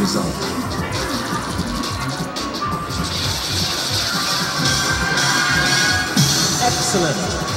Result. Excellent.